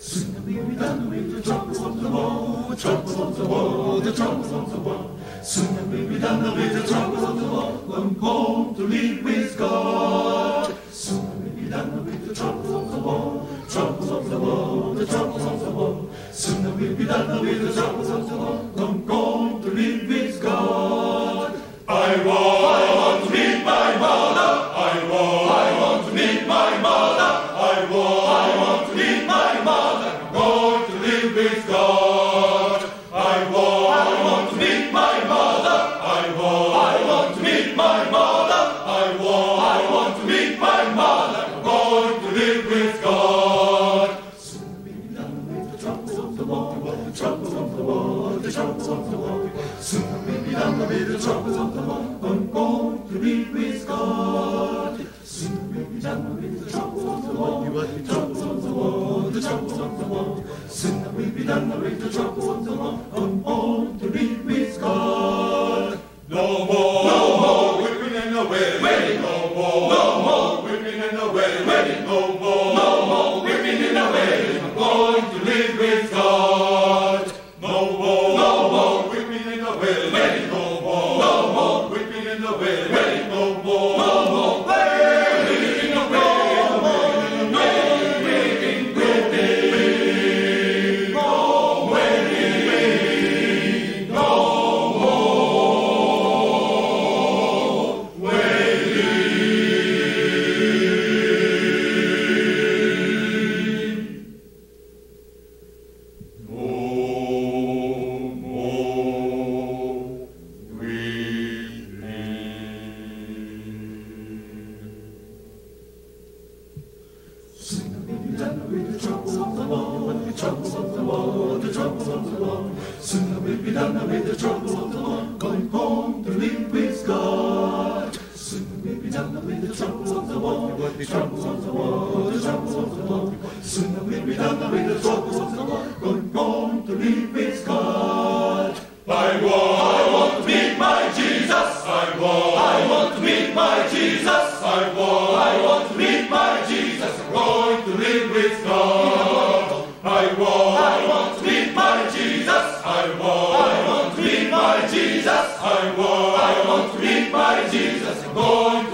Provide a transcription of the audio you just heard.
Soon we'll be done with the troubles of the world, the troubles of the world, the troubles of the world. Soon we'll be done with the troubles of the world, come home to live with God. Soon we'll be done with the troubles of the world, troubles of the world, the troubles of the world. Soon we'll be done with the troubles of the world, come home to live with God. I want, I want to meet my mother. With God. Be the troubles of the the troubles of the the troubles of the be the troubles of the. I'm going to live with God. Be the troubles of the the troubles of the the troubles of the. Soon we'll be troubles of the. I'm home to live with God. Done with the troubles of the world, the troubles of the world, the troubles of the world. Soon we'll be done with the troubles of the world, going home to live with God. Soon we'll be done with the troubles of the world, the troubles of the world, the troubles of the world. Soon we'll be done with the troubles of the world, going home to live with God. I want, to meet my Jesus. I want to meet my Jesus. I want, to live with God. I want, I want to meet my Jesus. I want, I want to meet my Jesus. I want, I want to meet my Jesus. I'm going